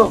あ